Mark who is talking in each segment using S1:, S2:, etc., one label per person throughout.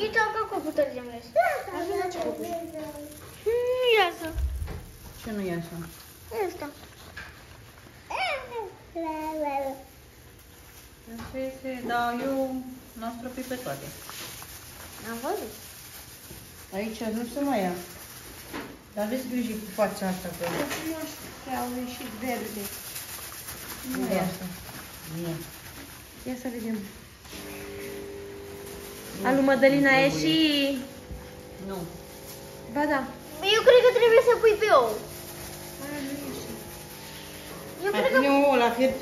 S1: Uite, kako potvrđujem res. A znaš kako? Ja sam.
S2: Ce nu e așa?
S1: Esta.
S2: Așa este, dar eu l-am stropit pe toate.
S1: Am văzut.
S2: Aici nu se mai ia. Dar aveți grijă cu fața asta pe ea.
S3: Nu știu, că au ieșit verde.
S2: Nu e asta. Nu.
S3: Ia să vedem. Alu Madalina e și...
S2: Nu.
S3: Ba da.
S1: Eu cred că trebuie să pui pe ou.
S3: Aia nu ieși.
S1: Eu
S4: Mai
S1: cred că...
S4: pune ouă la fiert.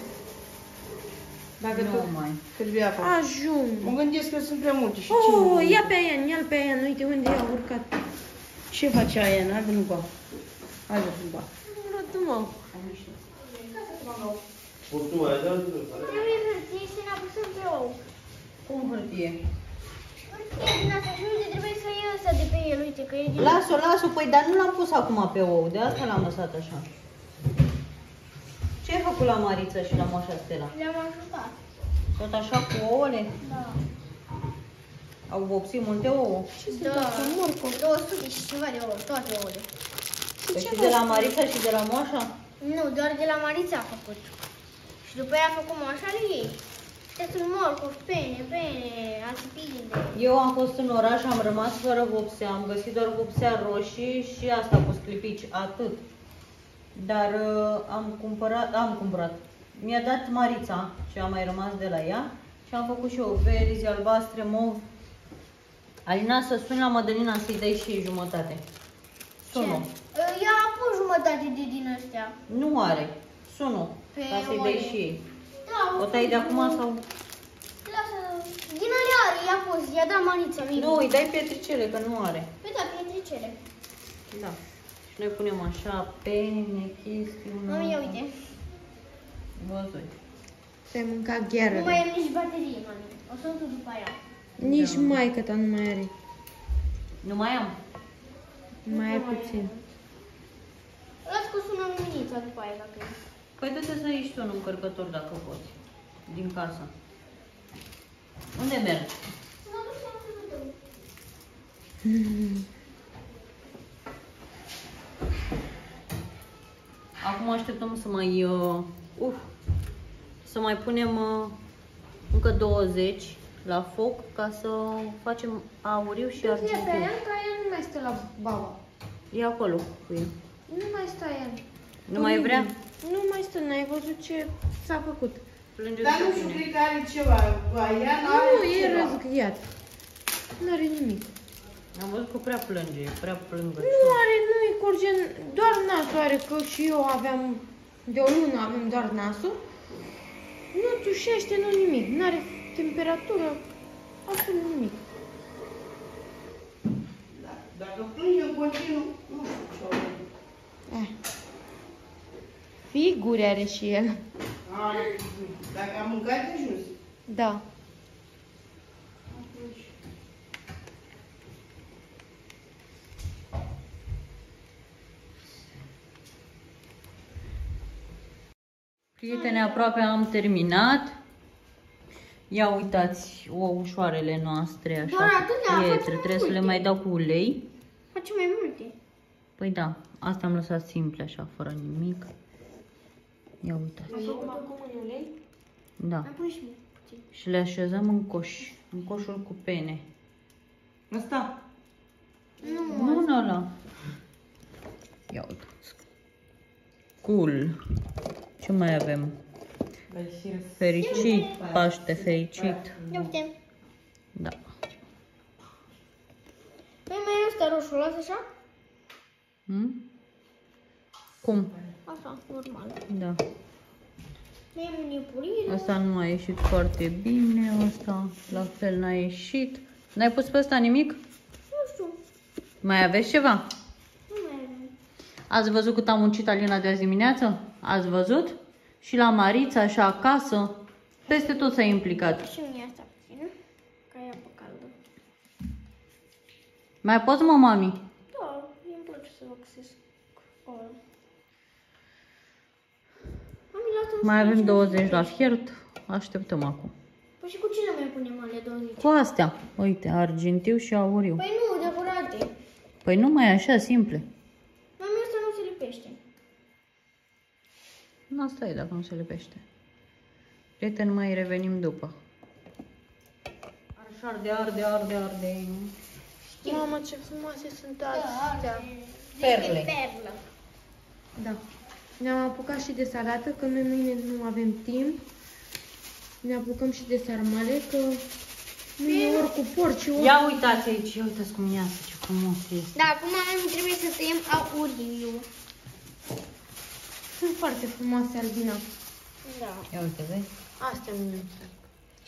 S4: Dacă
S2: Nu
S4: tot
S2: mai.
S4: trebuie apa. Mă
S3: Ajung.
S4: gândesc că sunt prea multe și
S3: Oh,
S4: ce?
S3: ia pe aia, ia pe aia, uite unde i-a urcat.
S4: Ce face aia? N-are nu ba. Hai nu ba.
S3: mă.
S5: Oricum ai dat,
S1: Trebuie hârtie să ne apăsăm pe ou.
S2: Cum hârtie?
S1: Hârtie din asta și uite, trebuie să iei ăsta de pe el, uite, că e din...
S2: Las-o, las-o, păi dar nu l-am pus acum pe ou, de asta l-am lăsat așa. Ce ai făcut la Marița și la Moșa Stella?
S1: Le-am ajutat.
S2: Tot așa cu ouăle?
S1: Da.
S2: Au vopsit multe ouă?
S1: Da. 200 și ceva de ouă, toate ouăle.
S2: Păi și de la Marița și de la Moșa?
S1: Nu, doar de la Marița a făcut. Și după aia a făcut așa de ei. Astea sunt morcovi, pene, pene, asipide.
S2: Eu am fost în oraș, am rămas fără vopsea, am găsit doar vopsea roșii și asta cu sclipici, atât. Dar uh, am cumpărat, am cumpărat. Mi-a dat Marița ce a mai rămas de la ea și am făcut și eu verzi, albastre, mov. Alina să suni la Mădălina să-i dai și ei jumătate. Sună.
S1: Ea a pus jumătate de din astea.
S2: Nu are. Sună.
S1: Pe
S2: Ca să-i dai
S1: ole.
S2: și ei.
S1: Da,
S2: O tai de acum sau...
S1: Lasă. Din alea are, i-a pus, i-a dat Marița mie.
S2: Nu, îi dai pietricele, că nu are.
S1: Păi da, pietricele.
S2: Da. Și noi punem așa pene, chestii, una...
S1: Mami, ia uite.
S2: Văzut.
S3: Te-ai mâncat
S1: Nu
S3: ghearele.
S1: mai am nici baterie, mami. O să o duc după aia.
S3: Nici
S2: Da.
S3: maică ta nu mai are.
S2: Nu mai am.
S3: Mai ai puțin.
S1: Las că sună luminița după aia, dacă e.
S2: Păi du-te să ieși și tu un încărcător dacă poți. Din casă. Unde mergi?
S1: Mă duc să am să duc.
S2: Acum așteptăm să mai... Uh, uf, să mai punem uh, încă 20 la foc ca să facem auriu și
S3: Ia pe
S2: argintiu.
S3: aia, că aia nu mai stă la baba.
S2: E acolo cu el.
S3: Nu mai stă aia.
S2: Nu mai vrea?
S3: Nu mai stă, n-ai văzut ce s-a făcut.
S2: Plânge
S4: Dar nu
S2: de
S4: știu,
S2: tine.
S4: cred că are ceva. Ba, ea
S3: Nu,
S4: n-are
S3: e
S4: ceva.
S3: răzgâiat. Nu are nimic.
S2: Am văzut că prea plânge, e prea plângă.
S3: Nu are, nu e curge, doar nasul are, că și eu aveam, de o lună avem doar nasul. Nu tușește, nu nimic, nu are temperatură, absolut nimic.
S4: Da. Dacă plânge în continuu, nu știu ce o
S3: Eh. Figuri are și el.
S4: are. Dacă am mâncat de jos.
S3: Da.
S2: Prietene, aproape am terminat. Ia uitați oușoarele noastre, așa,
S1: Doar
S2: cu
S1: atâtea,
S2: pietre.
S1: facem
S2: Trebuie să le
S1: multe.
S2: mai dau cu ulei.
S1: Facem mai multe.
S2: Păi da, asta am lăsat simple, așa, fără nimic. Ia uitați.
S3: Ai făcut acum în ulei?
S2: Da.
S1: Mai pun și mie puțin.
S2: Și le așezăm în coș, în coșul cu pene.
S4: Asta.
S1: Nu,
S2: Nu în ăla. Ia uitați. Cool. Ce mai avem? Fericit, Paște fericit.
S1: ia uite.
S2: Da.
S1: Păi mai e ăsta roșu, las așa?
S2: Hmm? Cum?
S1: Așa, normal.
S2: Da.
S1: Mai am unipurire.
S2: Asta nu a ieșit foarte bine, asta la fel n-a ieșit. N-ai pus pe asta nimic?
S1: Nu știu,
S2: Mai aveți ceva?
S1: nu mai am.
S2: Ați văzut cât am muncit Alina de azi dimineață? Ați văzut? Și la Marița și acasă. Peste tot s-a implicat.
S1: Și mie asta puțin, ca e apă caldă.
S2: Mai poți, mă, mami?
S1: Da, mie îmi place să vopsesc acolo. Mami, lasă
S2: Mai avem 20 la fiert. Așteptăm acum.
S1: Păi și cu ce le mai punem alea două nici?
S4: Cu astea. Uite, argintiu și auriu.
S1: Păi nu, decorate.
S4: Păi nu mai așa, simple.
S1: Mami, asta nu se lipește.
S4: Nu asta e dacă nu se lipește. Prieteni, mai revenim după.
S2: Așa arde, arde, arde, arde.
S3: Mamă, ce frumoase sunt astea.
S2: Perle.
S1: Perlă.
S3: Da. Ne-am apucat și de salată, că noi mâine nu avem timp. Ne apucăm și de sarmale, că nu e ori cu porci, ori...
S2: Ia uitați aici, ia uitați cum iasă, ce frumos este.
S1: Da, acum mami trebuie să tăiem auriu.
S3: Sunt foarte frumoase, Albina.
S1: Da.
S2: Ia uite, vezi?
S3: Astea mie.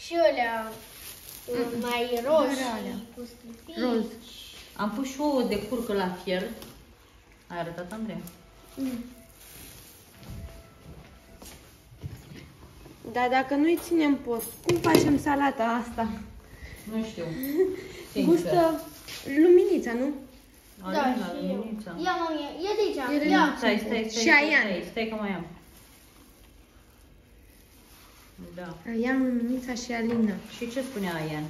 S1: Și alea uh, mai roșii,
S3: Care alea?
S1: cu sclipici.
S3: Roz.
S2: Am pus și ouă de curcă la fier. Ai arătat, Andreea?
S3: Mm. Dar dacă nu-i ținem post, cum facem salata asta?
S2: Nu știu. Sincer.
S3: Gustă luminița, nu?
S1: Da,
S2: Alina,
S1: și eu.
S2: Luminița.
S1: Ia, mami, ia, ia de aici.
S3: E
S1: Ia.
S2: Stai, stai, stai,
S3: Și
S2: stai,
S3: Aian.
S2: stai, stai că mai am. Da.
S3: Ia luminița și Alina.
S2: Și ce spunea Aian?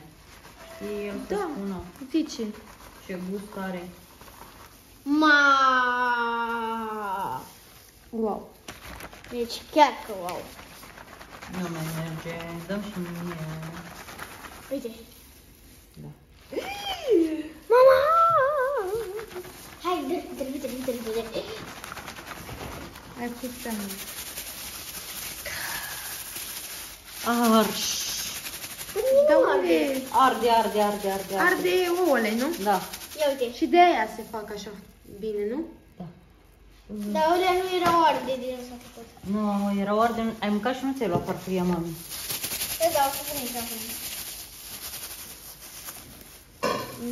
S2: Știi el să
S3: Da.
S2: spună
S3: Zice.
S2: ce gust are.
S1: Ma.
S3: Wow.
S1: Deci chiar că wow.
S2: Nu mai merge. Dăm și mie.
S1: Uite.
S2: Da.
S1: Mama! Hai, dă, dă, dă, dă, dă, dă, dă.
S3: Ai pus pe mine.
S2: Arș.
S3: Dar unde
S2: Arde, arde, arde, arde.
S3: arde ouăle, nu?
S2: Da.
S1: Ia uite.
S3: Și de aia se fac așa bine, nu?
S2: Da.
S1: Dar alea nu erau arde din s-a făcut.
S2: Nu, era arde. Ai mâncat și nu ți-ai luat farfuria, mami.
S1: Eu dau cu bunici acum.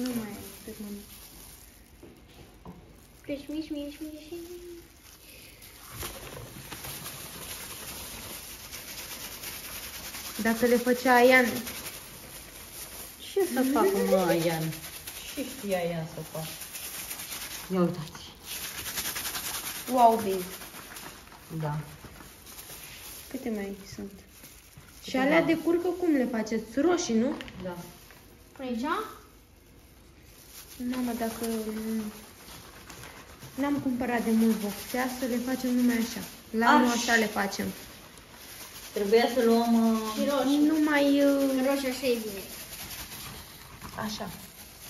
S3: Nu mai ai pe mână.
S1: Deci mici, mici, mici.
S3: Dacă le făcea Ian,
S2: Ce să fac, mă, Aian? Ce știa Aian să fac? Ia uitați.
S3: Wow, baby.
S2: Da.
S3: Câte mai sunt? Și alea de curcă cum le faceți? Roșii, nu?
S2: Da.
S1: Până aici?
S3: Mamă, dacă mm, n-am cumpărat de mult boxea, să le facem numai așa. La anul
S2: Aș.
S3: așa le facem.
S2: Trebuia să luăm...
S1: Și
S2: Uh,
S1: roșii.
S3: Numai uh,
S1: Roșii așa e bine.
S3: așa.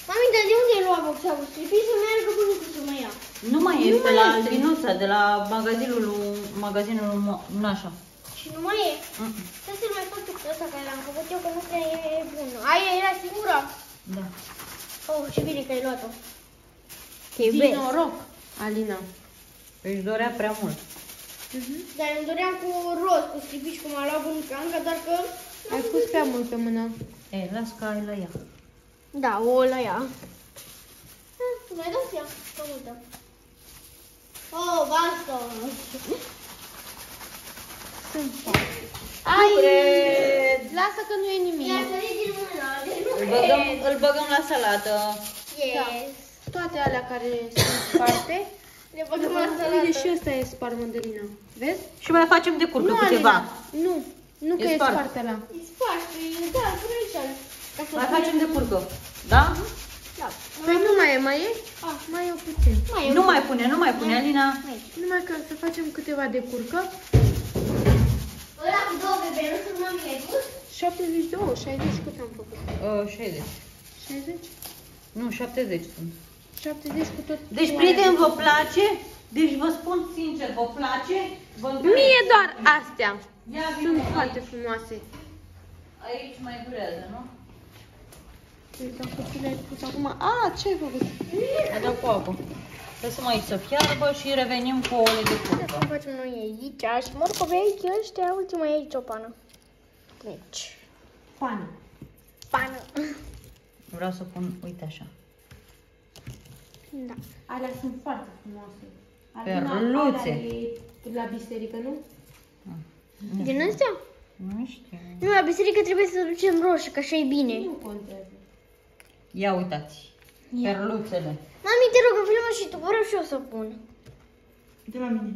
S1: Mami, dar de unde ai luat boxeaua? Trebuie să meargă bunicul să mă ia.
S2: nu mai
S3: Nu
S2: este
S3: mai
S2: la
S3: este.
S2: Albinuța, de la magazinul lui, magazinul lui Mo- Nașa.
S1: Și nu mai e.
S2: Mm.
S1: Trebuie să-l mai fac pe ăsta care l-am făcut eu, că nu prea e bun. Aia era singura.
S2: Da.
S1: Oh, ce bine că ai luat-o. Te
S3: Din
S1: iubesc.
S3: noroc, Alina.
S2: Își dorea prea mult.
S1: Dar îmi doream cu roz, cu scripici, cum a luat bunica încă, dar că...
S3: Ai pus prea mult pe mână.
S2: E, las că ai la ea.
S1: Da, o la ea. Ah, Tu mai dați ea, că multă. Oh, basta.
S3: Sunt foarte.
S1: Ai,
S3: Lasă că nu e nimic.
S1: mi-a sărit din mână, deci nu
S2: Îl băgăm,
S1: cred.
S2: îl băgăm la salată.
S1: Yes.
S3: Toate alea care sunt sparte.
S1: Le băgăm la
S3: Uite,
S1: salată.
S3: și ăsta e spart mandarina. Vezi?
S2: Și mai facem de curcă
S3: nu,
S2: cu ceva.
S3: Alina. Nu, nu
S2: E
S3: că e
S2: spart.
S3: spart ăla.
S1: E spart, e- da, pune aici. Ca să
S2: Mai
S1: pune-
S2: facem de curcă. Da?
S1: Da.
S3: Păi nu mai e, mai e?
S1: Ah.
S3: Mai e puțin.
S1: Mai e
S2: Nu
S1: un
S2: mai
S1: pic.
S2: pune, nu mai pune, Alina.
S1: Aici.
S3: Numai că să facem câteva de curcă.
S1: Ăla cu două bebeluși, nu mi ai pus?
S3: 72, 60 cât am făcut?
S2: Uh, 60.
S3: 60?
S2: Nu, 70 sunt.
S3: 70 cu tot.
S2: Deci,
S3: cu
S2: prieteni,
S3: alea.
S2: vă place? Deci vă spun sincer, vă place? Vă
S3: Mie doar astea.
S2: Ia
S3: Sunt
S2: vină
S3: foarte
S2: aici.
S3: frumoase.
S2: Aici mai durează, nu?
S3: Păi dacă tu le-ai pus acum... A, ce ai făcut?
S2: A dat cu apă. Lăsăm aici să fiarbă și revenim cu ouăle de
S1: Cum
S2: curcă.
S1: facem noi aici? Și morcovi aici ăștia, uite mai e aici o pană. Deci,
S3: Pană.
S1: pană.
S2: Vreau să pun, uite așa.
S1: Da.
S3: Alea sunt foarte frumoase.
S2: Perluțe.
S3: alea e la biserică, nu?
S1: Din astea?
S2: Nu știu.
S1: Nu, la biserică trebuie să ducem roșii, că așa e bine.
S3: Nu contează.
S2: Ia uitați.
S1: Ia.
S2: Perluțele.
S1: Mami, te rog, filmă și tu, vreau și eu să pun.
S3: De la mine.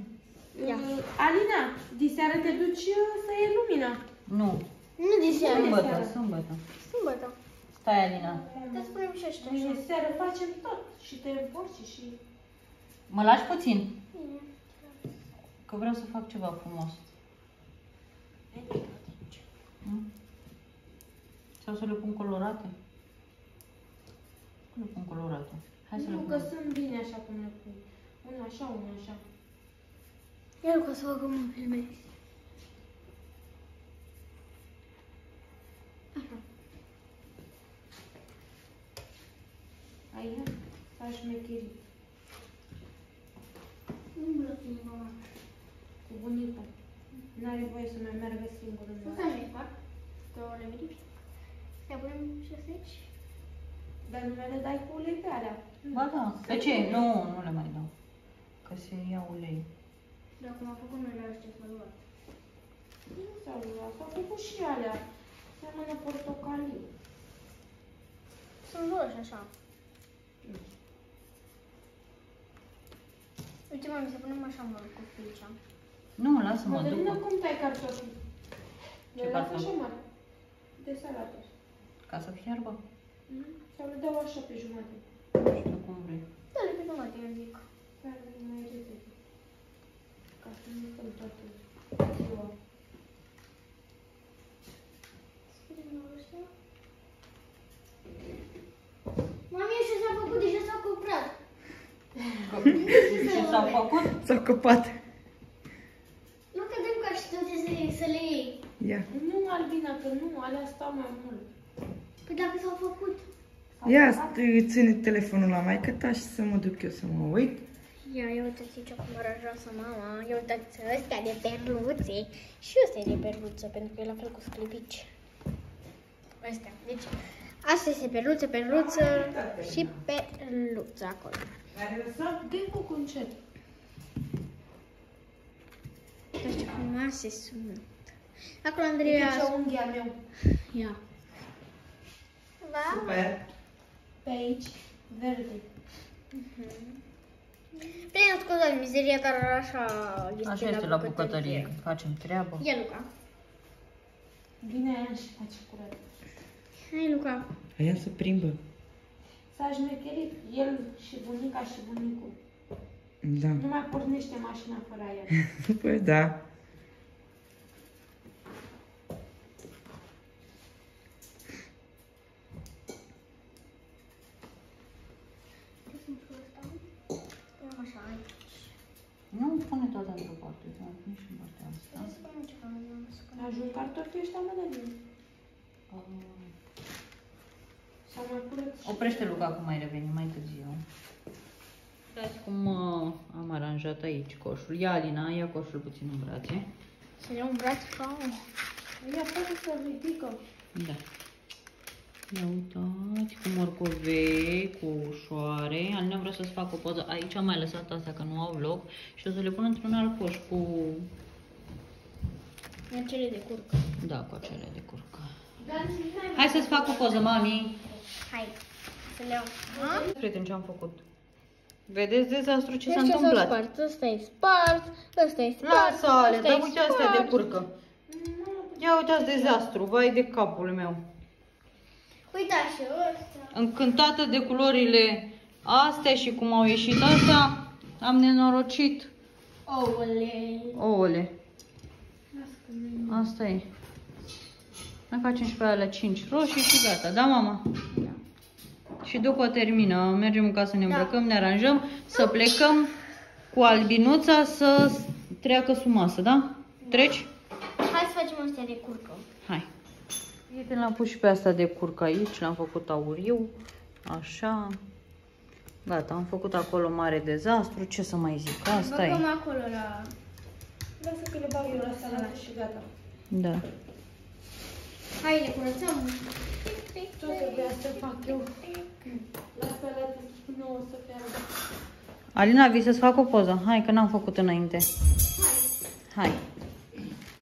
S1: Ia.
S3: Uh, Alina, diseară te duci uh, să iei lumina.
S2: Nu.
S1: Nu de seară.
S2: Sâmbătă, sâmbătă.
S1: Sâmbătă.
S2: Stai, Alina.
S1: Te spunem și ăștia.
S3: Mâine seară facem tot. Și te porci și...
S2: Mă lași puțin?
S1: Bine.
S2: Că vreau să fac ceva frumos. Nu? Sau să le pun colorate? Nu le pun colorate. Hai să le
S3: Nu,
S2: pun.
S3: că sunt bine așa cum le pui. Una așa, una așa.
S1: Ia Luca să facă mă filmezi.
S3: Ai, faci șmecherii
S1: Nu vreau să mă
S3: cu bunica. N-are voie să mai meargă singur în
S1: Nu
S3: oraș.
S1: stai mai fac. Că o le verific. Ia punem și asta aici.
S3: Dar nu le dai cu ulei pe alea.
S2: Ba da. Pe ce? Nu, nu le mai dau. Că se ia ulei.
S1: Dar cum a făcut noi la ăștia s-a luat.
S3: Nu s-au luat, s-au făcut și alea. Seamănă portocalii.
S1: Sunt roși așa. Uite, mami, să punem așa morcov pe aici.
S2: Nu, lasă-mă
S3: Mădălina,
S2: după.
S3: cum tai cartofii?
S2: Ce
S3: Le lasă
S2: cartofi?
S3: așa mari. De salată.
S2: Ca să fiarbă.
S3: Mhm. Sau le dau așa pe jumătate.
S2: Nu știu cum vrei.
S1: Da, le pe jumătate, eu zic.
S3: Care e mai repede. Ca să nu stăm toată ziua.
S1: Scriem ăștia. Mami, ăștia s-a făcut, deja s-a cumprat.
S2: Ce s-a făcut?
S5: S-a căpat.
S1: Nu cădem ca și toate să, să le iei.
S5: Ia.
S3: Nu, Albina, că nu, alea stau mai mult.
S1: Păi dacă s-au făcut.
S5: Ia, st- ține telefonul la maică ta și să mă duc eu să mă uit.
S1: Ia, ia uitați ce cum aranjează mama. Ia uitați ăstea de perluțe. Și ăsta e de perluță, pentru că e la fel cu sclipici. Astea. Deci, asta este perluță, perluță și perluță acolo.
S3: Dă cu concert.
S1: Uite ce frumoase sunt. Acolo,
S3: Uite
S1: Andreea.
S3: ce unghia meu.
S1: Ia. Va?
S5: Super.
S3: Pe aici, verde.
S1: Bine, scuzați mizeria, dar așa este,
S2: Așa este la bucătărie. Facem treabă.
S1: Ia, Luca.
S3: Vine aia și face curat.
S1: Hai, Luca.
S5: Aia să primbă.
S3: S-a șmecherit el și bunica și bunicul.
S5: Da.
S3: Nu mai pornește mașina fără aia.
S5: Păi da.
S2: Nu pune toată într-o parte, să mai pun și în partea asta.
S1: Trebuie să punem ceva, nu să punem.
S3: Ajung cartofii ăștia mădălini. Sau mai puneți și-
S2: Oprește Luca acum mai reveni mai târziu. Uitați cum uh, am aranjat aici coșul. Ia Alina, ia coșul puțin în brațe.
S1: Să le iau un braț ca
S3: Ia poate să ridică.
S2: Da. Ia uitați cu morcovei, cu ușoare. Alina vrea să-ți fac o poză. Aici am mai lăsat astea că nu au loc și o să le pun într-un alt coș cu...
S1: În cele de curcă.
S2: Da, cu acele de curcă.
S1: Dar nu mai
S2: Hai să-ți fac o poză, mami.
S1: Hai. Să le iau. Ha?
S2: Prieten, ce am făcut? Vedeți dezastru ce s-a
S1: Ăștia s-au
S2: întâmplat?
S1: spart. Ăsta e spart. Ăsta e spart.
S2: Lasă, Ale,
S1: ăsta
S2: dă
S1: e
S2: uite astea de
S1: spart.
S2: curcă. Ia uitați dezastru, vai de capul meu.
S1: Uite și ăsta.
S2: Încântată de culorile astea și cum au ieșit astea, am nenorocit.
S1: Oule.
S2: Ouăle. Asta e. Mai facem și pe alea 5 roșii și gata, da mama? Și după termină, mergem în casă, ne îmbrăcăm, ne aranjăm, să plecăm cu albinuța să treacă sub masă, da? Treci?
S1: Hai să facem astea de curcă.
S2: Hai. Prieten, l-am pus și pe asta de curcă aici, l-am făcut auriu, așa. Gata, am făcut acolo mare dezastru, ce să mai zic, asta e.
S1: Băgăm acolo la...
S3: Lasă că le bag eu la salată și gata.
S2: Da.
S1: Hai, le curățăm.
S3: Ce trebuia să fac eu? La salată spune o să fiarbă.
S2: Alina, vii să-ți fac o poză? Hai, că n-am făcut înainte. Hai.